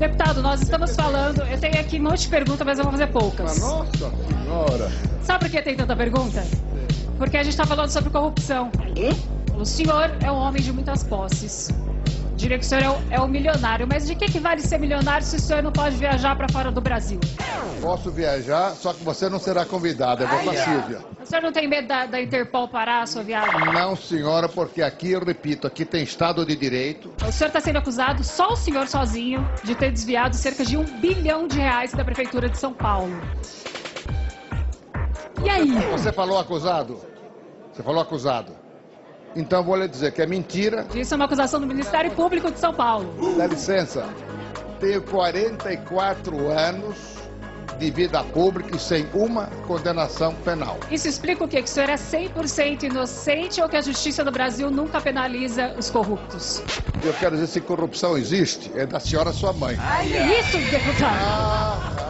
Deputado, nós estamos falando. Eu tenho aqui um monte de perguntas, mas eu vou fazer poucas. Nossa senhora. Sabe por que tem tanta pergunta? Porque a gente está falando sobre corrupção. O senhor é um homem de muitas posses. Diria que o senhor é um, é um milionário, mas de que, que vale ser milionário se o senhor não pode viajar para fora do Brasil? Posso viajar, só que você não será convidada. Eu vou com a Silvia. O senhor não tem medo da, da Interpol parar a sua viagem? Não, senhora, porque aqui, eu repito, aqui tem Estado de Direito. O senhor está sendo acusado, só o senhor sozinho, de ter desviado cerca de um bilhão de reais da Prefeitura de São Paulo. E aí? Você falou acusado? Você falou acusado. Então vou lhe dizer que é mentira. Isso é uma acusação do Ministério Público de São Paulo. Dá licença. Tenho 44 anos de vida pública e sem uma condenação penal. Isso explica o quê? Que o senhor é 100% inocente ou que a justiça do Brasil nunca penaliza os corruptos? Eu quero dizer se corrupção existe, é da senhora sua mãe. Isso, deputado. Ah, ah.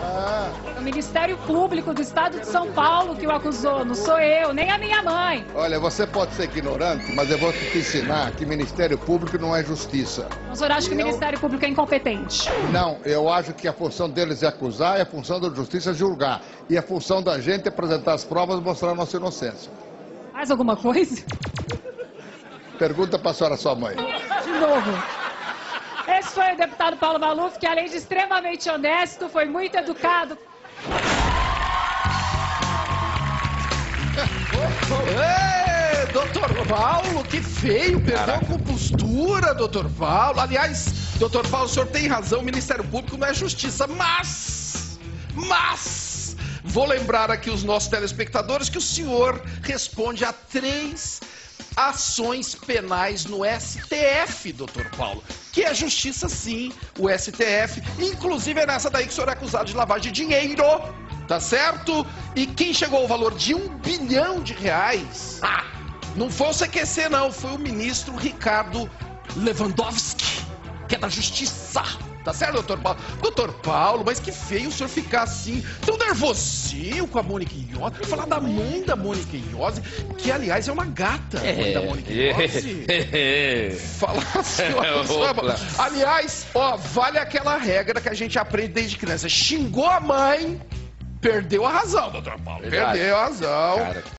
O Ministério Público do Estado de São Paulo que o acusou, não sou eu, nem a minha mãe. Olha, você pode ser ignorante, mas eu vou te ensinar que Ministério Público não é justiça. O senhor acha que o Eu- Ministério Público é incompetente? Não, eu acho que a função deles é acusar e a função da justiça é julgar. E a função da gente é apresentar as provas e mostrar a nossa inocência. Mais alguma coisa? Pergunta para a senhora sua mãe. De novo. Esse foi o deputado Paulo Maluf, que além de extremamente honesto, foi muito educado. Paulo, que feio, perdeu a compostura, doutor Paulo. Aliás, doutor Paulo, o senhor tem razão, o Ministério Público não é justiça, mas, mas, vou lembrar aqui os nossos telespectadores que o senhor responde a três ações penais no STF, doutor Paulo. Que é justiça sim, o STF. Inclusive é nessa daí que o senhor é acusado de lavagem de dinheiro. Tá certo? E quem chegou ao valor de um bilhão de reais? Ah, não foi o CQC, não. Foi o ministro Ricardo Lewandowski, que é da Justiça. Tá certo, doutor Paulo? Doutor Paulo, mas que feio o senhor ficar assim, tão nervosinho com a Mônica Iose. Falar da mãe da Mônica Iose, que aliás é uma gata, a mãe da Mônica Iose. Falar assim, ó. Aliás, ó, vale aquela regra que a gente aprende desde criança. Xingou a mãe, perdeu a razão, doutor Paulo. Verdade. Perdeu a razão. Cara.